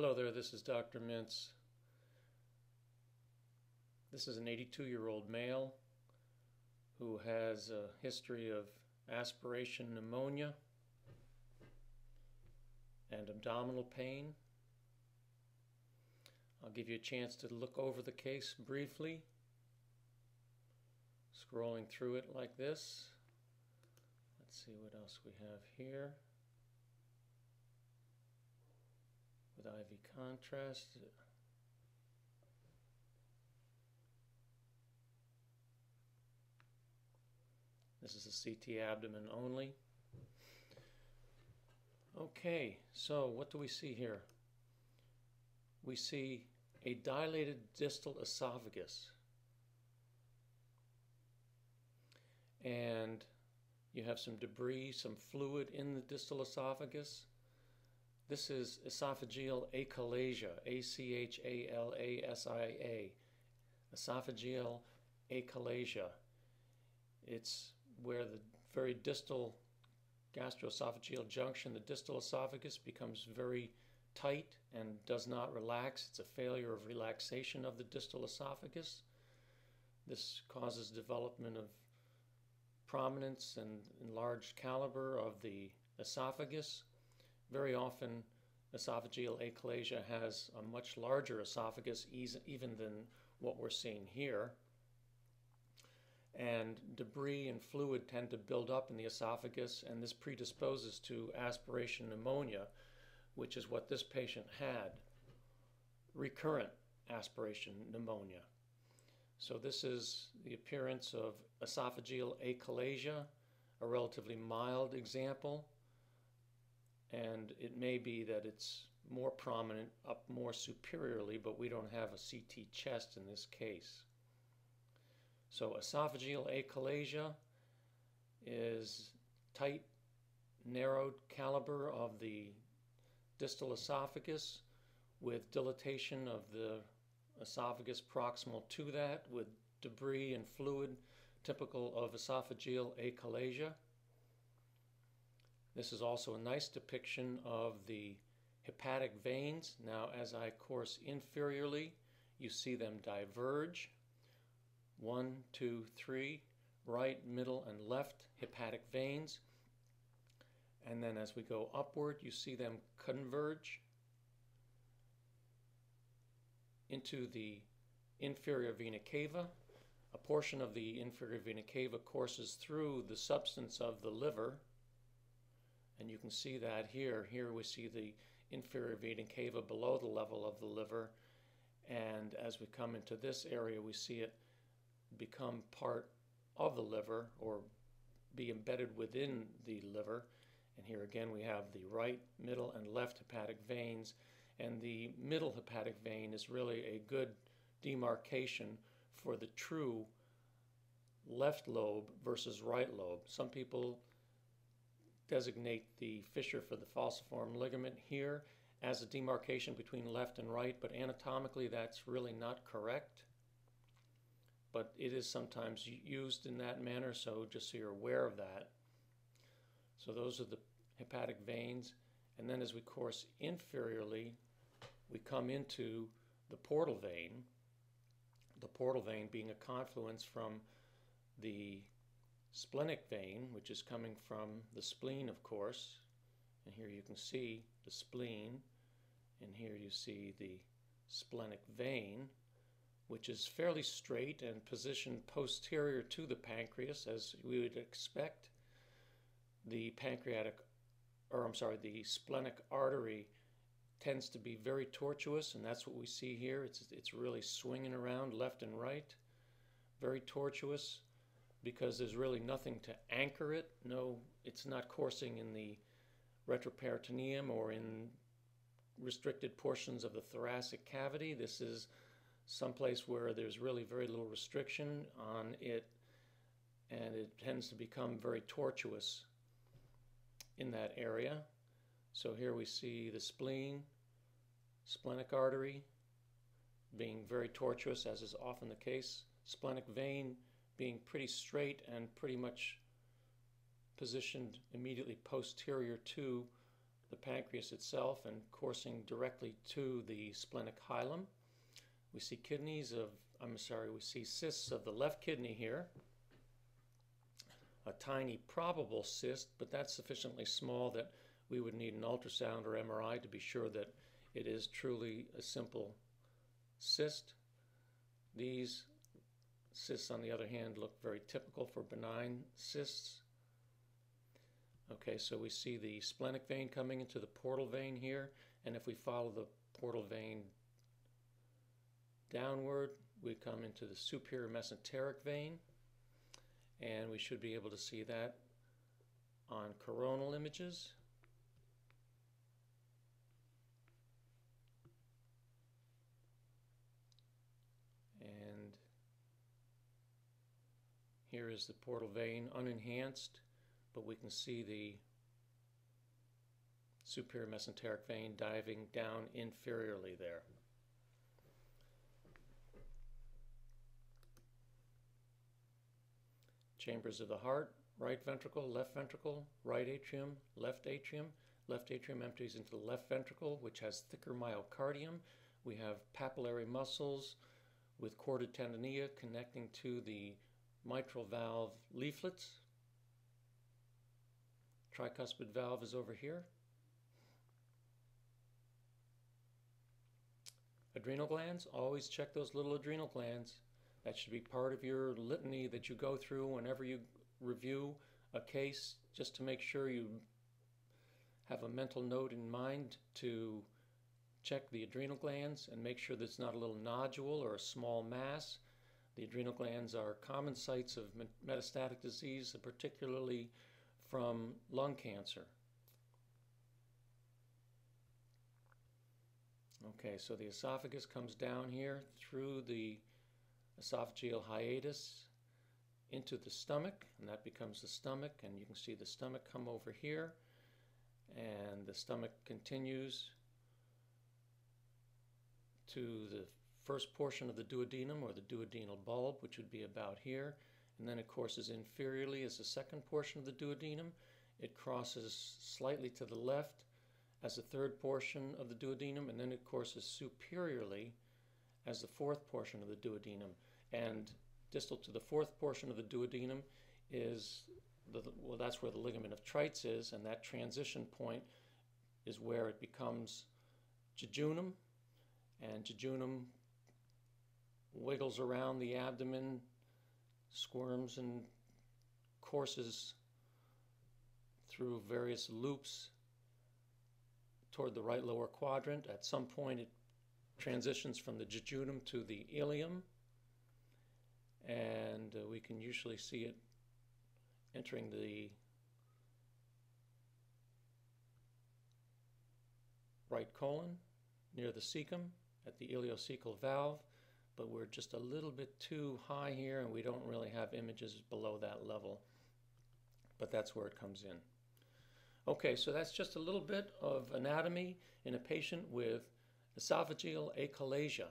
Hello there, this is Dr. Mintz. This is an 82 year old male who has a history of aspiration pneumonia and abdominal pain. I'll give you a chance to look over the case briefly, scrolling through it like this. Let's see what else we have here. With IV contrast. This is a CT abdomen only. Okay, so what do we see here? We see a dilated distal esophagus. And you have some debris, some fluid in the distal esophagus. This is esophageal achalasia, A C H A L A S I A. Esophageal achalasia. It's where the very distal gastroesophageal junction, the distal esophagus, becomes very tight and does not relax. It's a failure of relaxation of the distal esophagus. This causes development of prominence and enlarged caliber of the esophagus very often, esophageal achalasia has a much larger esophagus even than what we're seeing here. And debris and fluid tend to build up in the esophagus, and this predisposes to aspiration pneumonia, which is what this patient had recurrent aspiration pneumonia. So, this is the appearance of esophageal achalasia, a relatively mild example and it may be that it's more prominent up more superiorly, but we don't have a CT chest in this case. So esophageal achalasia is tight, narrowed caliber of the distal esophagus with dilatation of the esophagus proximal to that with debris and fluid typical of esophageal achalasia. This is also a nice depiction of the hepatic veins. Now, as I course inferiorly, you see them diverge. One, two, three, right, middle, and left hepatic veins. And then as we go upward, you see them converge into the inferior vena cava. A portion of the inferior vena cava courses through the substance of the liver and you can see that here. Here we see the inferior vena cava below the level of the liver. And as we come into this area, we see it become part of the liver or be embedded within the liver. And here again, we have the right, middle, and left hepatic veins. And the middle hepatic vein is really a good demarcation for the true left lobe versus right lobe. Some people designate the fissure for the falciform ligament here as a demarcation between left and right, but anatomically that's really not correct. But it is sometimes used in that manner, so just so you're aware of that. So those are the hepatic veins. And then as we course inferiorly, we come into the portal vein, the portal vein being a confluence from the splenic vein, which is coming from the spleen, of course. And here you can see the spleen, and here you see the splenic vein, which is fairly straight and positioned posterior to the pancreas, as we would expect. The pancreatic, or I'm sorry, the splenic artery tends to be very tortuous, and that's what we see here. It's, it's really swinging around left and right, very tortuous because there's really nothing to anchor it. No, it's not coursing in the retroperitoneum or in restricted portions of the thoracic cavity. This is someplace where there's really very little restriction on it and it tends to become very tortuous in that area. So here we see the spleen, splenic artery being very tortuous as is often the case, splenic vein being pretty straight and pretty much positioned immediately posterior to the pancreas itself and coursing directly to the splenic hilum. We see kidneys of, I'm sorry, we see cysts of the left kidney here. A tiny probable cyst, but that's sufficiently small that we would need an ultrasound or MRI to be sure that it is truly a simple cyst. These cysts, on the other hand, look very typical for benign cysts. Okay, so we see the splenic vein coming into the portal vein here, and if we follow the portal vein downward, we come into the superior mesenteric vein, and we should be able to see that on coronal images. And here is the portal vein unenhanced but we can see the superior mesenteric vein diving down inferiorly there. Chambers of the heart, right ventricle, left ventricle, right atrium, left atrium. Left atrium empties into the left ventricle, which has thicker myocardium. We have papillary muscles with chordae tendineae connecting to the mitral valve leaflets. Tricuspid valve is over here. Adrenal glands, always check those little adrenal glands. That should be part of your litany that you go through whenever you review a case, just to make sure you have a mental note in mind to check the adrenal glands and make sure there's not a little nodule or a small mass. The adrenal glands are common sites of metastatic disease, particularly from lung cancer. Okay, so the esophagus comes down here through the esophageal hiatus into the stomach, and that becomes the stomach, and you can see the stomach come over here, and the stomach continues to the first portion of the duodenum or the duodenal bulb, which would be about here, and then it courses inferiorly as the second portion of the duodenum. It crosses slightly to the left as the third portion of the duodenum, and then it courses superiorly as the fourth portion of the duodenum. And distal to the fourth portion of the duodenum is the, well, that's where the ligament of Treitz is, and that transition point is where it becomes jejunum, and jejunum wiggles around the abdomen squirms and courses through various loops toward the right lower quadrant. At some point, it transitions from the jejunum to the ileum, and uh, we can usually see it entering the right colon near the cecum at the ileocecal valve but we're just a little bit too high here and we don't really have images below that level. But that's where it comes in. Okay, so that's just a little bit of anatomy in a patient with esophageal achalasia.